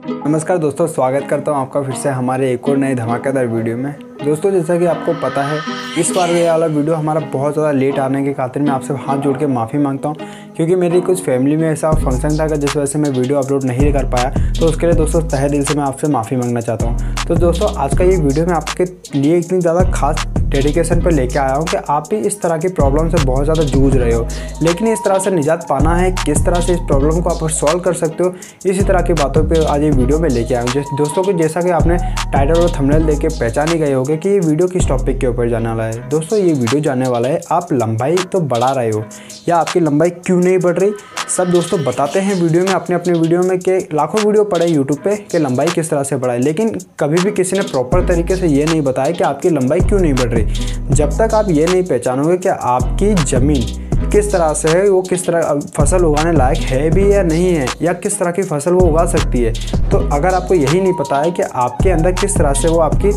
नमस्कार दोस्तों, स्वागत करता हूँ आपका फिर से हमारे एक और नए धमाकेदार वीडियो में। दोस्तों, जैसा कि आपको पता है, इस बार ये वाला वीडियो हमारा बहुत ज़्यादा लेट आने के खातिर मैं आपसे हाथ जोड़ के माफ़ी माँगता हूँ, क्योंकि मेरी कुछ फैमिली में ऐसा फ़ंक्शन था कि जिस वजह से मैं वीडियो अपलोड नहीं कर पाया तो उसके लिए दोस्तों, तहे दिल से मैं आपसे माफ़ी मांगना चाहता हूँ। तो दोस्तों, आज का ये वीडियो मैं आपके लिए इतनी ज़्यादा खास डेडिकेशन पर लेके आया हूँ कि आप भी इस तरह की प्रॉब्लम से बहुत ज़्यादा जूझ रहे हो। लेकिन इस तरह से निजात पाना है, किस तरह से इस प्रॉब्लम को आप सॉल्व कर सकते हो, इसी तरह की बातों पर आज ये वीडियो में लेके आया हूँ। दोस्तों को जैसा कि आपने टाइटल और थंबनेल देख के पहचान ही गए होगे कि ये वीडियो किस टॉपिक के ऊपर जाने वाला है। दोस्तों, ये वीडियो जाने वाला है, आप लंबाई तो बढ़ा रहे हो या आपकी लंबाई क्यों नहीं बढ़ रही? सब दोस्तों बताते हैं वीडियो में, अपने अपने वीडियो में कि लाखों वीडियो पड़े यूट्यूब पे कि लंबाई किस तरह से बढ़ाए लेकिन कभी भी किसी ने प्रॉपर तरीके से ये नहीं बताया कि आपकी लंबाई क्यों नहीं बढ़ रही। जब तक आप ये नहीं पहचानोगे कि आपकी ज़मीन किस तरह से है, वो किस तरह फ़सल उगाने लायक है भी या नहीं है, या किस तरह की फ़सल वो उगा सकती है तो अगर आपको यही नहीं पता है कि आपके अंदर किस तरह से वो आपकी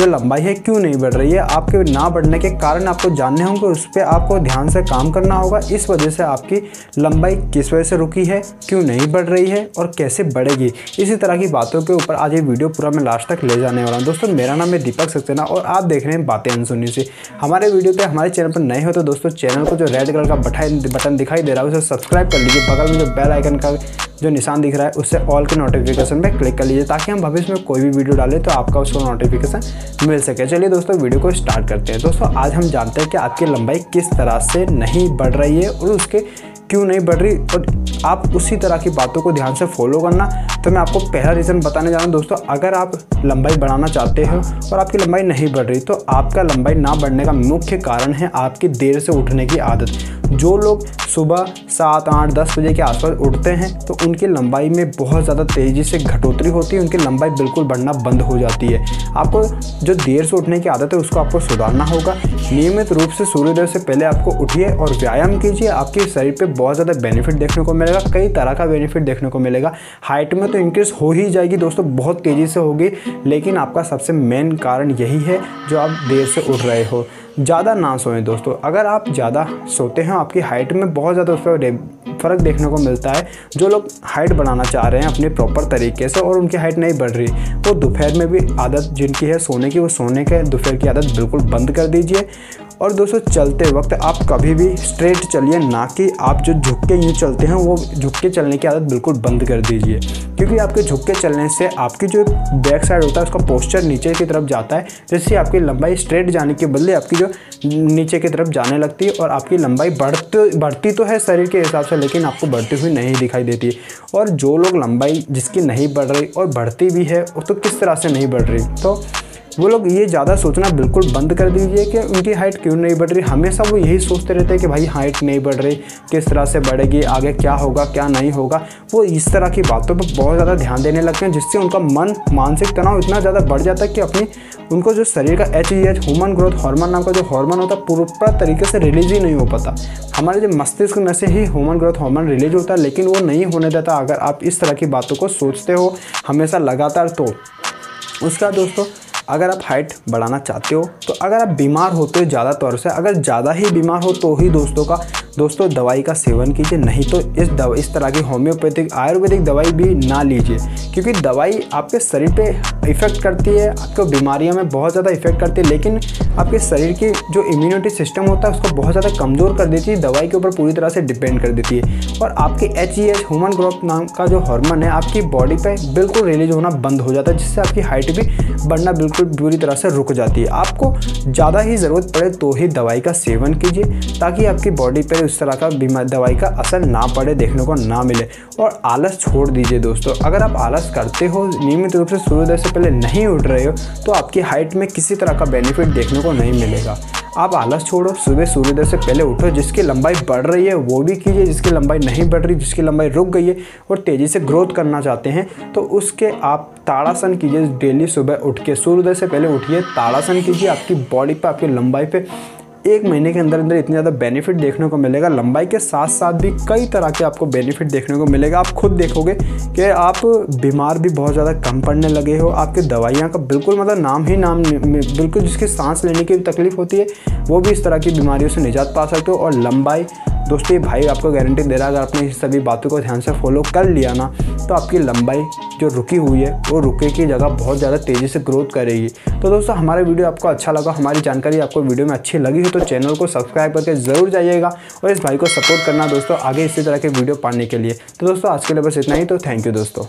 जो लंबाई है, क्यों नहीं बढ़ रही है? आपके ना बढ़ने के कारण आपको जानने होंगे, उस पर आपको ध्यान से काम करना होगा। इस वजह से आपकी लंबाई किस वजह से रुकी है, क्यों नहीं बढ़ रही है और कैसे बढ़ेगी? इसी तरह की बातों के ऊपर आज ये वीडियो पूरा मैं लास्ट तक ले जाने वाला हूँ। दोस्तों, मेरा नाम है दीपक सक्सेना और आप देख रहे हैं बातें अनसुनी से। हमारे वीडियो पर हमारे चैनल पर नए हो तो दोस्तों, चैनल को जो रेड कलर का बटन दिखाई दे रहा है, उसे सब्सक्राइब कर लीजिए। बगल में जो बेल आइकन का जो निशान दिख रहा है, उससे ऑल के नोटिफिकेशन पे क्लिक कर लीजिए, ताकि हम भविष्य में कोई भी वीडियो डालें तो आपका उसको नोटिफिकेशन मिल सके। चलिए दोस्तों, वीडियो को स्टार्ट करते हैं। दोस्तों, आज हम जानते हैं कि आपकी लंबाई किस तरह से नहीं बढ़ रही है और उसके क्यों नहीं बढ़ रही। और आप उसी तरह की बातों को ध्यान से फॉलो करना। तो मैं आपको पहला रीज़न बताने जा रहा हूँ दोस्तों, अगर आप लंबाई बढ़ाना चाहते हो और आपकी लंबाई नहीं बढ़ रही तो आपका लंबाई ना बढ़ने का मुख्य कारण है आपकी देर से उठने की आदत। जो लोग सुबह सात, आठ, दस बजे के आसपास उठते हैं तो उनकी लंबाई में बहुत ज़्यादा तेज़ी से घटोतरी होती है, उनकी लंबाई बिल्कुल बढ़ना बंद हो जाती है। आपको जो देर से उठने की आदत है, उसको आपको सुधारना होगा। नियमित रूप से सूर्योदय से पहले आपको उठिए और व्यायाम कीजिए, आपके शरीर पर बहुत ज़्यादा बेनिफिट देखने को मिलेगा, कई तरह का बेनिफिट देखने को मिलेगा। हाइट में तो इंक्रीज हो ही जाएगी दोस्तों, बहुत तेज़ी से होगी, लेकिन आपका सबसे मेन कारण यही है जो आप देर से उठ रहे हो। ज़्यादा ना सोएँ दोस्तों, अगर आप ज़्यादा सोते हैं आपकी हाइट में बहुत ज़्यादा उस पर फ़र्क देखने को मिलता है। जो लोग हाइट बढ़ाना चाह रहे हैं अपने प्रॉपर तरीके से और उनकी हाइट नहीं बढ़ रही वो दोपहर में भी आदत जिनकी है सोने की, वो सोने के दोपहर की आदत बिल्कुल बंद कर दीजिए। और दोस्तों, चलते वक्त आप कभी भी स्ट्रेट चलिए, ना कि आप जो झुक के यूँ चलते हैं, वो झुक के चलने की आदत बिल्कुल बंद कर दीजिए। क्योंकि आपके झुक के चलने से आपकी जो बैक साइड होता है, उसका पोस्चर नीचे की तरफ़ जाता है, जिससे आपकी लंबाई स्ट्रेट जाने के बदले आपकी जो नीचे की तरफ़ जाने लगती है और आपकी लंबाई बढ़ती बढ़ती तो है शरीर के हिसाब से, लेकिन आपको बढ़ती हुई नहीं दिखाई देती और जो लोग लंबाई जिसकी नहीं बढ़ रही और बढ़ती भी है तो किस तरह से नहीं बढ़ रही? तो वो लोग ये ज़्यादा सोचना बिल्कुल बंद कर दीजिए कि उनकी हाइट क्यों नहीं बढ़ रही। हमेशा वो यही सोचते रहते हैं कि भाई हाइट नहीं बढ़ रही, किस तरह से बढ़ेगी, आगे क्या होगा, क्या नहीं होगा। वो इस तरह की बातों पर बहुत ज़्यादा ध्यान देने लगते हैं, जिससे उनका मन, मानसिक तनाव इतना ज़्यादा बढ़ जाता है कि अपनी, उनको जो शरीर का H E H human growth hormone नाम का जो हार्मोन होता है, पूरा तरीके से रिलीज़ ही नहीं हो पाता। हमारे जो मस्तिष्क में से ही ह्यूमन ग्रोथ हार्मोन रिलीज़ होता है, लेकिन वो नहीं होने देता। अगर आप इस तरह की बातों को सोचते हो, हमेशा लगातार तो। उसका दोस्तों अगर आप हाइट बढ़ाना चाहते हो तो अगर आप बीमार होते हो ज़्यादा तौर से, अगर ज़्यादा ही बीमार हो तो ही दोस्तों का, दोस्तों दवाई का सेवन कीजिए। नहीं तो इस दवा, इस तरह की होम्योपैथिक, आयुर्वेदिक दवाई भी ना लीजिए, क्योंकि दवाई आपके शरीर पे इफ़ेक्ट करती है, आपको बीमारियों में बहुत ज़्यादा इफ़ेक्ट करती है, लेकिन आपके शरीर की जो इम्यूनिटी सिस्टम होता है, उसको बहुत ज़्यादा कमज़ोर कर देती है, दवाई के ऊपर पूरी तरह से डिपेंड कर देती है। और आपकी H E H human growth नाम का जो हार्मोन है, आपकी बॉडी पर बिल्कुल रिलीज़ होना बंद हो जाता है, जिससे आपकी हाइट भी बढ़ना बिल्कुल पूरी तरह से रुक जाती है। आपको ज़्यादा ही ज़रूरत पड़े तो ही दवाई का सेवन कीजिए, ताकि आपकी बॉडी पर उस तरह का बीमार दवाई का असर ना पड़े, देखने को ना मिले। और आलस छोड़ दीजिए दोस्तों। अगर आप आलस करते हो, नियमित रूप से सूर्योदय से पहले नहीं उठ रहे हो तो आपकी हाइट में किसी तरह का बेनिफिट देखने को नहीं मिलेगा। आप आलस छोड़ो, सुबह सूर्योदय से पहले उठो, जिसकी लंबाई बढ़ रही है, वो भी कीजिए, जिसकी लंबाई नहीं बढ़ रही, जिसकी लंबाई रुक गई है और तेज़ी से ग्रोथ करना चाहते हैं तो उसके आप ताड़ासन कीजिए डेली सुबह उठ के, सूर्योदय से पहले उठिए, ताड़ासन कीजिए, आपकी बॉडी पर आपकी लंबाई पे एक महीने के अंदर अंदर इतने ज़्यादा बेनिफिट देखने को मिलेगा। लंबाई के साथ साथ भी कई तरह के आपको बेनिफिट देखने को मिलेगा। आप खुद देखोगे कि आप बीमार भी बहुत ज़्यादा कम पड़ने लगे हो। आपकी दवाइयाँ का बिल्कुल मतलब नाम ही नाम बिल्कुल जिसकी सांस लेने की तकलीफ़ होती है, वो भी इस तरह की बीमारियों से निजात पा सकते हो। और लंबाई दोस्तों ये भाई आपको गारंटी दे रहा है, अगर आपने इस सभी बातों को ध्यान से फॉलो कर लिया ना तो आपकी लंबाई जो रुकी हुई है, वो रुके की जगह बहुत ज़्यादा तेज़ी से ग्रोथ करेगी। तो दोस्तों, हमारा वीडियो आपको अच्छा लगा, हमारी जानकारी आपको वीडियो में अच्छी लगी हो तो चैनल को सब्सक्राइब करके ज़रूर जाइएगा और इस भाई को सपोर्ट करना दोस्तों, आगे इसी तरह के वीडियो पाने के लिए। तो दोस्तों, आज के लिए बस इतना ही तो थैंक यू दोस्तों।